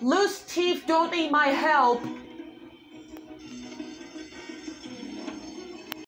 Loose teeth don't need my help.